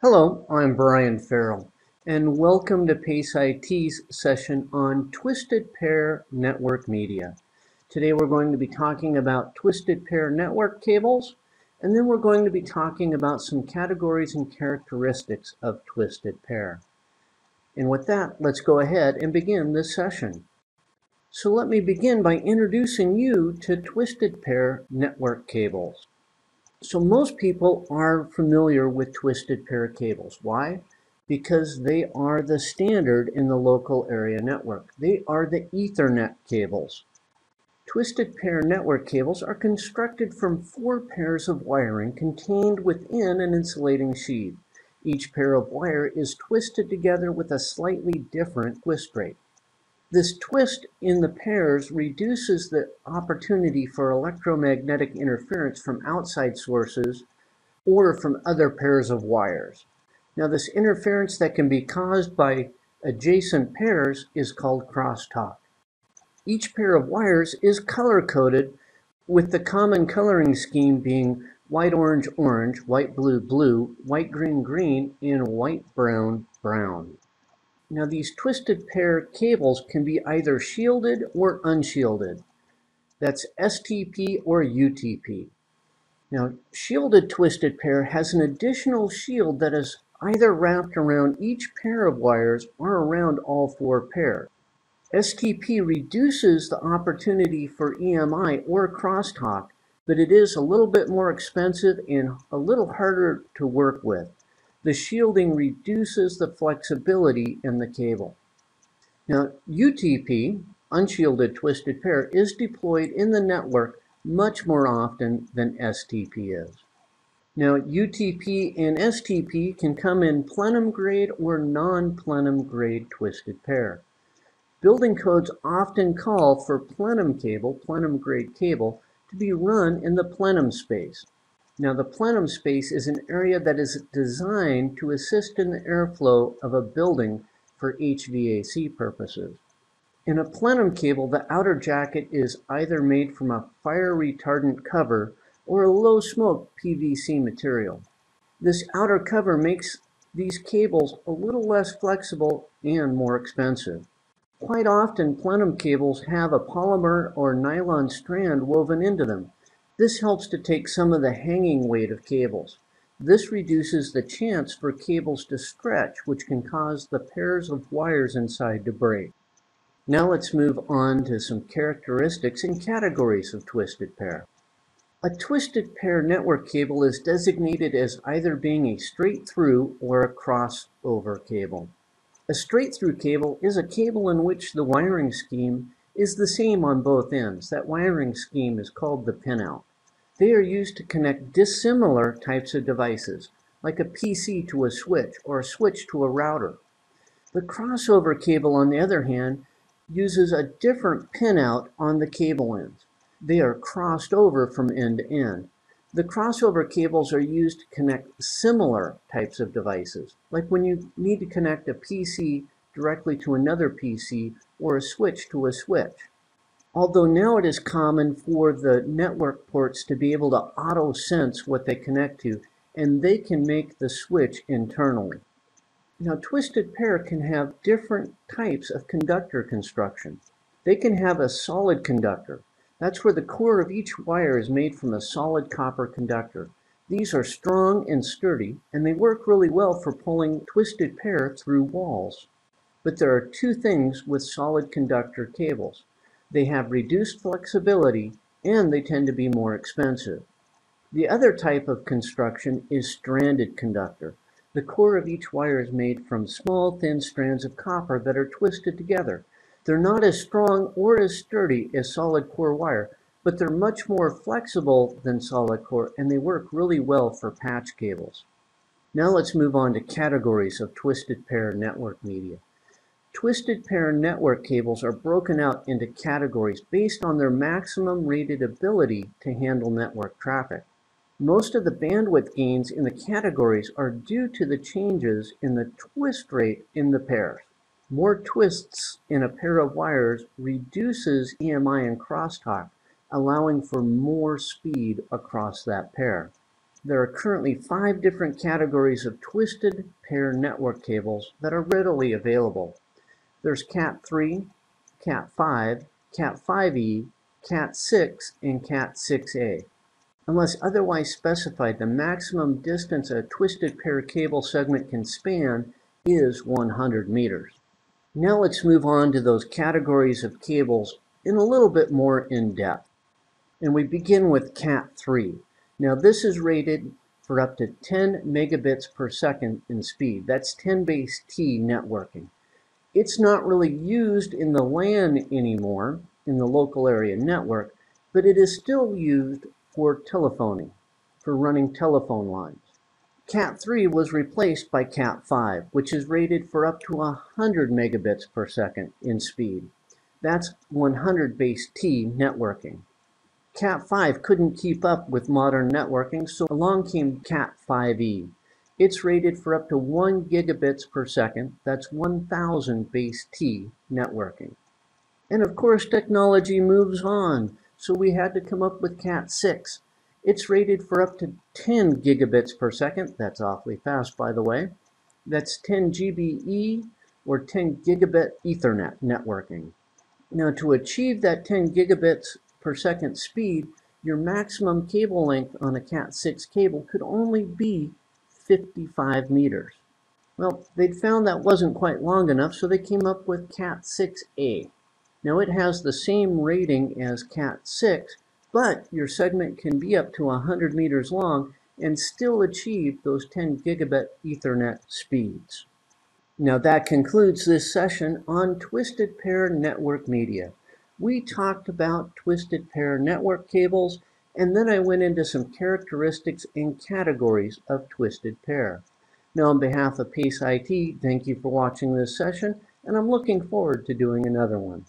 Hello, I'm Brian Ferrill, and welcome to PACE IT's session on Twisted Pair Network Media. Today we're going to be talking about Twisted Pair network cables, and then we're going to be talking about some categories and characteristics of Twisted Pair. And with that, let's go ahead and begin this session. So let me begin by introducing you to Twisted Pair network cables. So most people are familiar with twisted pair cables. Why? Because they are the standard in the local area network. They are the Ethernet cables. Twisted pair network cables are constructed from four pairs of wiring contained within an insulating sheath. Each pair of wire is twisted together with a slightly different twist rate. This twist in the pairs reduces the opportunity for electromagnetic interference from outside sources or from other pairs of wires. Now this interference that can be caused by adjacent pairs is called crosstalk. Each pair of wires is color-coded with the common coloring scheme being white orange orange, white blue blue, white green green, and white brown brown. Now these twisted pair cables can be either shielded or unshielded. That's STP or UTP. Now shielded twisted pair has an additional shield that is either wrapped around each pair of wires or around all four pairs. STP reduces the opportunity for EMI or crosstalk, but it is a little bit more expensive and a little harder to work with. The shielding reduces the flexibility in the cable. Now, UTP, unshielded twisted pair, is deployed in the network much more often than STP is. Now, UTP and STP can come in plenum grade or non-plenum grade twisted pair. Building codes often call for plenum cable, plenum grade cable, to be run in the plenum space. Now the plenum space is an area that is designed to assist in the airflow of a building for HVAC purposes. In a plenum cable, the outer jacket is either made from a fire retardant cover or a low smoke PVC material. This outer cover makes these cables a little less flexible and more expensive. Quite often, plenum cables have a polymer or nylon strand woven into them, this helps to take some of the hanging weight of cables. This reduces the chance for cables to stretch, which can cause the pairs of wires inside to break. Now let's move on to some characteristics and categories of twisted pair. A twisted pair network cable is designated as either being a straight through or a crossover cable. A straight through cable is a cable in which the wiring scheme is the same on both ends. That wiring scheme is called the pinout. They are used to connect dissimilar types of devices, like a PC to a switch or a switch to a router. The crossover cable, on the other hand, uses a different pinout on the cable ends. They are crossed over from end to end. The crossover cables are used to connect similar types of devices, like when you need to connect a PC directly to another PC or a switch to a switch. Although now it is common for the network ports to be able to auto sense what they connect to, and they can make the switch internally. Now, twisted pair can have different types of conductor construction. They can have a solid conductor. That's where the core of each wire is made from a solid copper conductor. These are strong and sturdy, and they work really well for pulling twisted pair through walls. But there are two things with solid conductor cables. They have reduced flexibility and they tend to be more expensive. The other type of construction is stranded conductor. The core of each wire is made from small thin strands of copper that are twisted together. They're not as strong or as sturdy as solid core wire, but they're much more flexible than solid core and they work really well for patch cables. Now let's move on to categories of twisted pair network media. Twisted pair network cables are broken out into categories based on their maximum rated ability to handle network traffic. Most of the bandwidth gains in the categories are due to the changes in the twist rate in the pairs. More twists in a pair of wires reduces EMI and crosstalk, allowing for more speed across that pair. There are currently five different categories of twisted pair network cables that are readily available. There's Cat3, Cat5, Cat5e, Cat6, and Cat6a. Unless otherwise specified, the maximum distance a twisted pair cable segment can span is 100 meters. Now let's move on to those categories of cables in a little bit more in depth. And we begin with Cat3. Now this is rated for up to 10 megabits per second in speed. That's 10 base T networking. It's not really used in the LAN anymore, in the local area network, but it is still used for telephoning, for running telephone lines. Cat3 was replaced by Cat5, which is rated for up to 100 megabits per second in speed. That's 100 base T networking. Cat5 couldn't keep up with modern networking, so along came Cat5e. It's rated for up to 1 gigabits per second, that's 1000 base T networking. And of course, technology moves on. So we had to come up with Cat 6. It's rated for up to 10 gigabits per second. That's awfully fast, by the way. That's 10 GBE or 10 gigabit Ethernet networking. Now to achieve that 10 gigabits per second speed, your maximum cable length on a Cat 6 cable could only be 55 meters. Well, they'd found that wasn't quite long enough, so they came up with Cat 6A. Now it has the same rating as Cat 6, but your segment can be up to 100 meters long and still achieve those 10 gigabit Ethernet speeds. Now that concludes this session on Twisted Pair Network Media. We talked about Twisted Pair network cables, and then I went into some characteristics and categories of Twisted Pair. Now on behalf of PACE IT, thank you for watching this session, and I'm looking forward to doing another one.